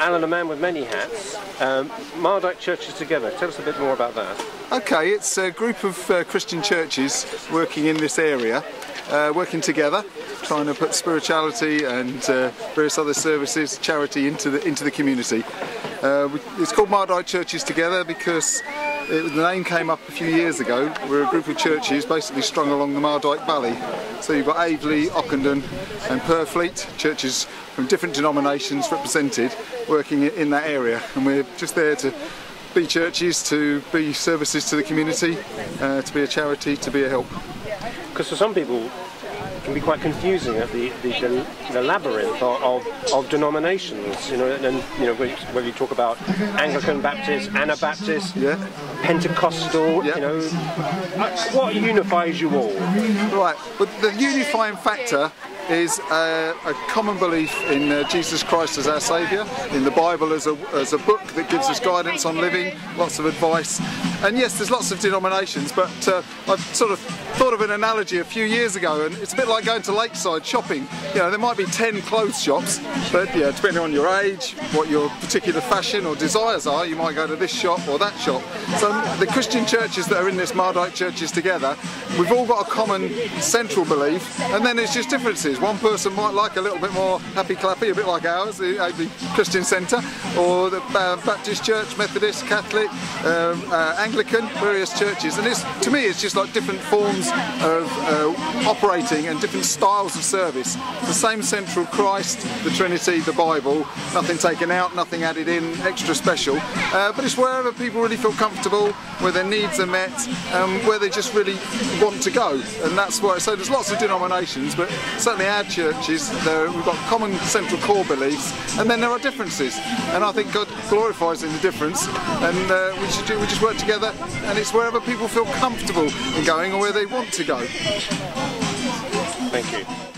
Alan, a man with many hats. Um, Mardyke Churches Together. Tell us a bit more about that. Okay, it's a group of uh, Christian churches working in this area, uh, working together, trying to put spirituality and uh, various other services, charity into the into the community. Uh, it's called Mardyke Churches Together because it, the name came up a few years ago. We're a group of churches basically strung along the Mardyke Valley. So you've got Aveley, Ockendon, and Purfleet, churches from different denominations represented, working in that area, and we're just there to be churches, to be services to the community, uh, to be a charity, to be a help. Because for some people, can be quite confusing at the, the, the, labyrinth of, of, of, denominations. You know, and you know whether you talk about Anglican Baptist, Anabaptist, yeah. Pentecostal. Yeah. You know, what unifies you all? Right. But the unifying factor is a, a common belief in uh, Jesus Christ as our Saviour, in the Bible as a, as a book that gives us guidance on living, lots of advice. And yes, there's lots of denominations, but uh, I've sort of thought of an analogy a few years ago, and it's a bit like going to Lakeside shopping. You know, there might be 10 clothes shops, but yeah, depending on your age, what your particular fashion or desires are, you might go to this shop or that shop. So the Christian churches that are in this Mardyke churches together, we've all got a common central belief, and then it's just differences. One person might like a little bit more happy clappy, a bit like ours, the Aveley Christian Centre, or the uh, Baptist Church, Methodist, Catholic, um, uh, Anglican, various churches. And it's, to me, it's just like different forms of uh, operating and different styles of service. The same central Christ, the Trinity, the Bible, nothing taken out, nothing added in, extra special. Uh, but it's wherever people really feel comfortable, where their needs are met, um, where they just really want to go. And that's why, so there's lots of denominations, but certainly our churches, there, we've got common central core beliefs, and then there are differences. And I think God glorifies in the difference, and uh, we, should we just work together, and it's wherever people feel comfortable in going or where they want to go. Thank you.